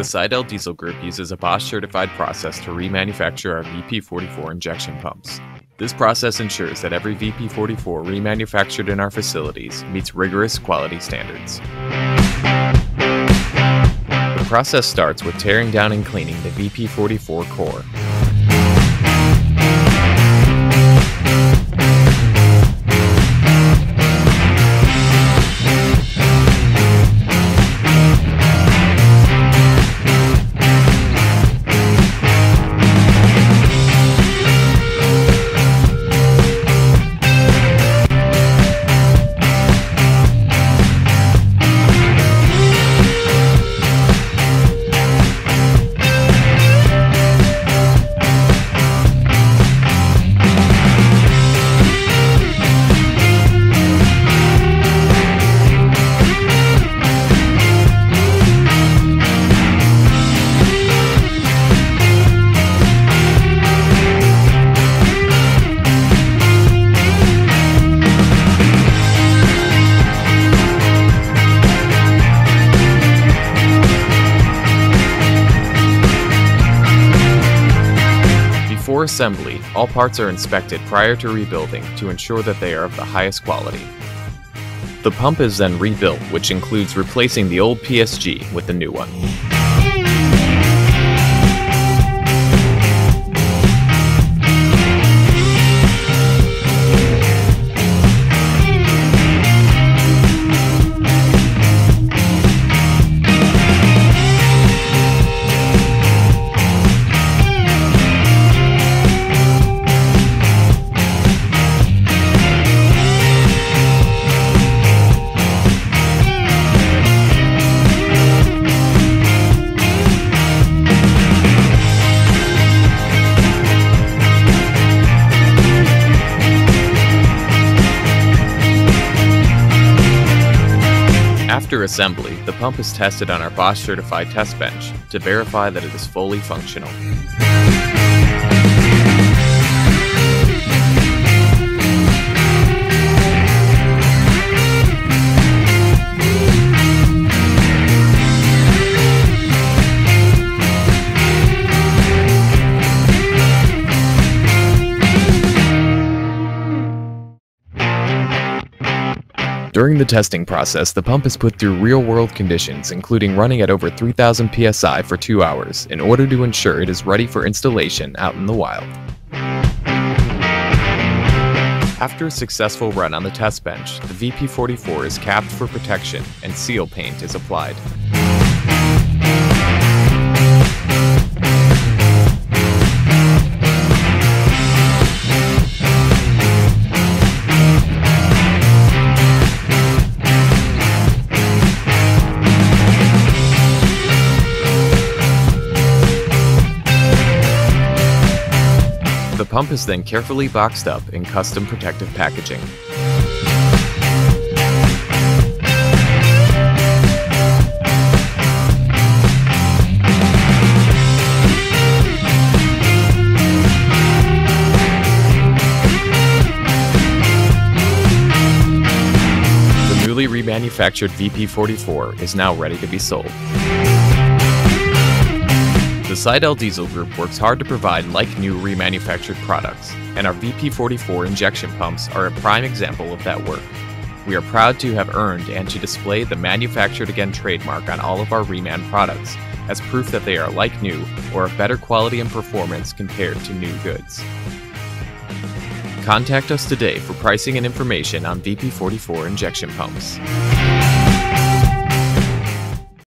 The Seidel Diesel Group uses a Bosch certified process to remanufacture our VP44 injection pumps. This process ensures that every VP44 remanufactured in our facilities meets rigorous quality standards. The process starts with tearing down and cleaning the VP44 core. Before assembly, all parts are inspected prior to rebuilding to ensure that they are of the highest quality. The pump is then rebuilt, which includes replacing the old PSG with the new one. After assembly, the pump is tested on our Bosch certified test bench to verify that it is fully functional. During the testing process, the pump is put through real world conditions, including running at over 3000 psi for two hours, in order to ensure it is ready for installation out in the wild. After a successful run on the test bench, the VP44 is capped for protection and seal paint is applied. Pump is then carefully boxed up in custom protective packaging. The newly remanufactured VP44 is now ready to be sold. The Seidel Diesel Group works hard to provide like new remanufactured products, and our VP44 injection pumps are a prime example of that work. We are proud to have earned and to display the Manufactured Again trademark on all of our Reman products as proof that they are like new or of better quality and performance compared to new goods. Contact us today for pricing and information on VP44 injection pumps.